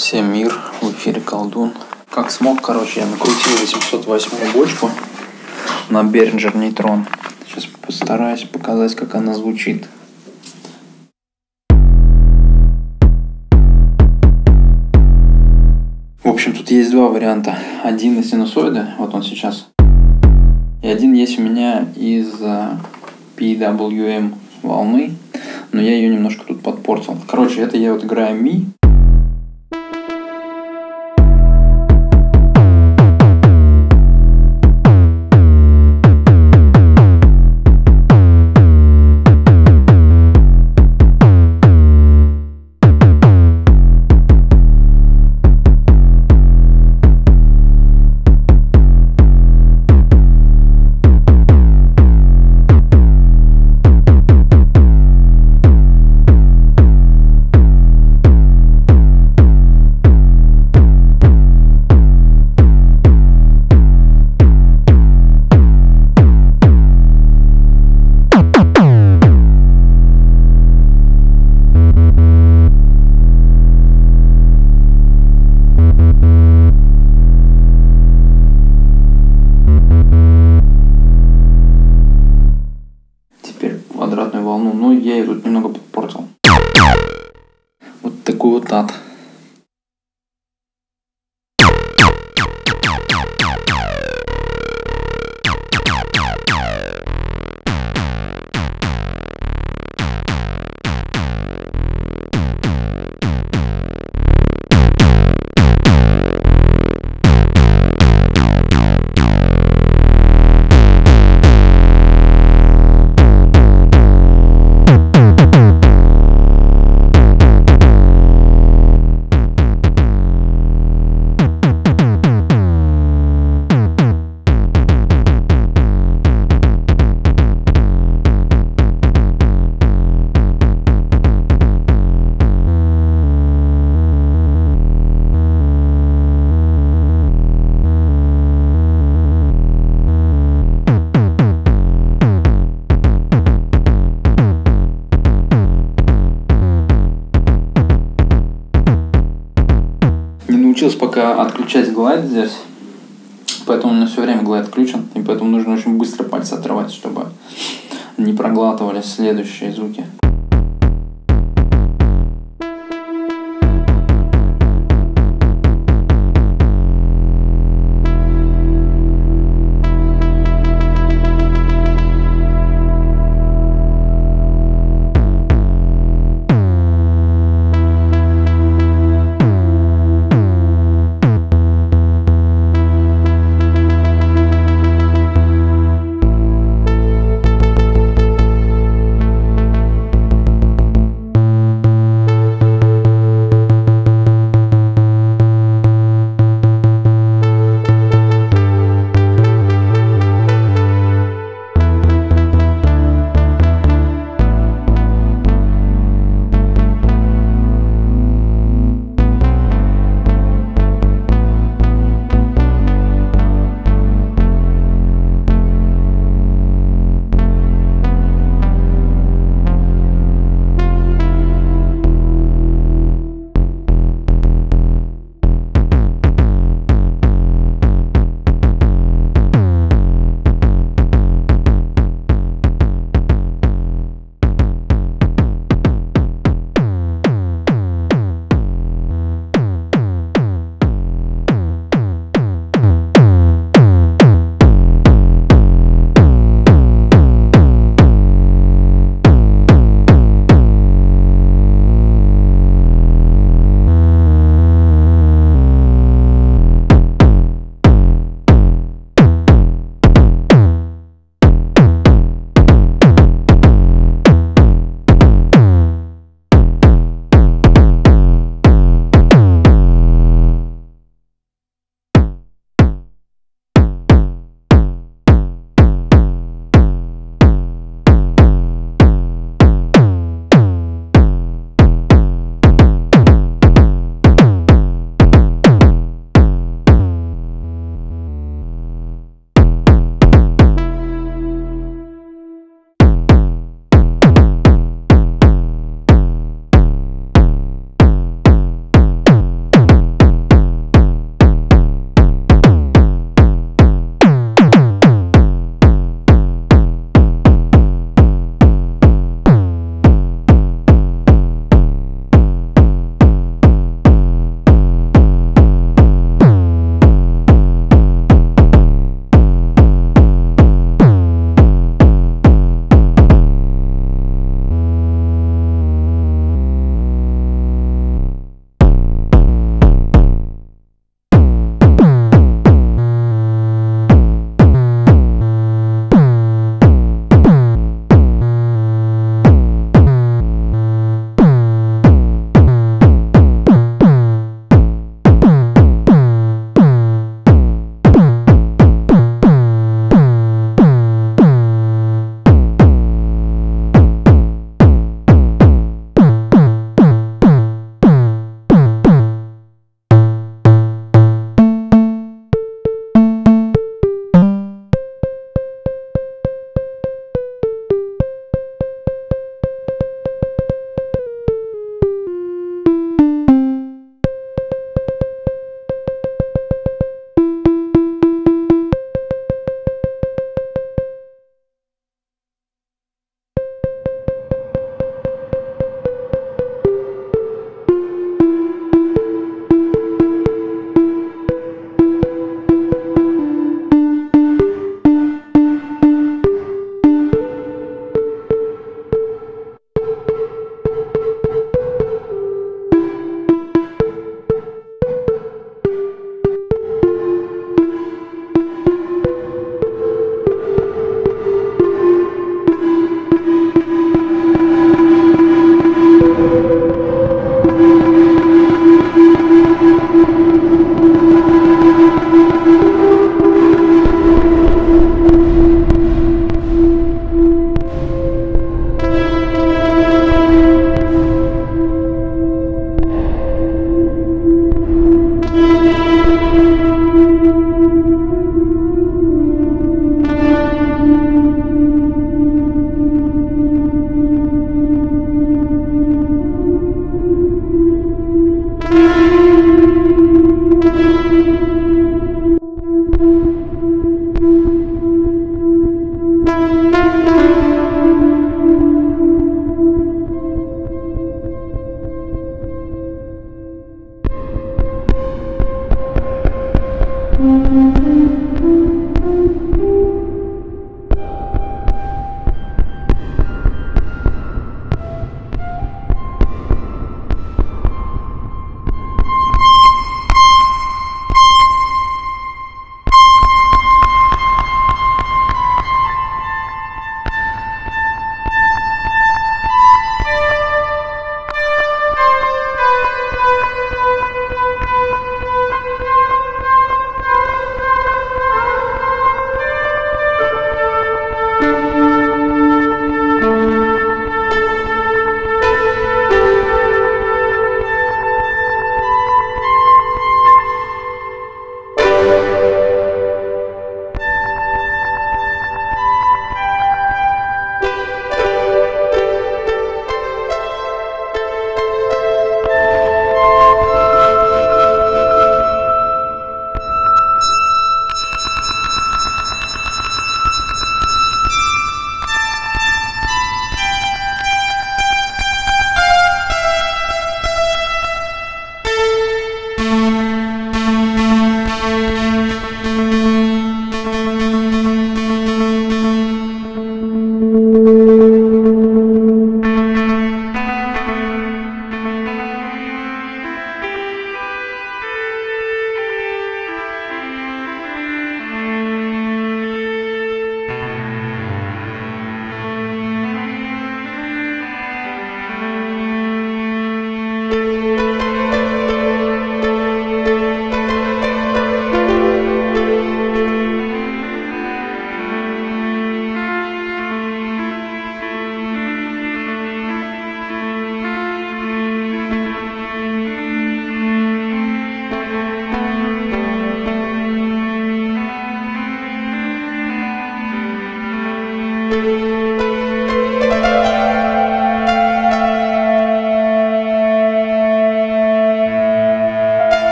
Всем мир, в эфире колдун. Как смог, короче, я накрутил 808 бочку на Behringer Нейтрон. Сейчас постараюсь показать, как она звучит. В общем, тут есть два варианта. Один на синусоиды, вот он сейчас. И один есть у меня из э, PWM волны, но я ее немножко тут подпортил. Короче, это я вот играю ми, отключать глайд здесь. Поэтому у меня все время глайд включен. И поэтому нужно очень быстро пальцы отрывать, чтобы не проглатывались следующие звуки.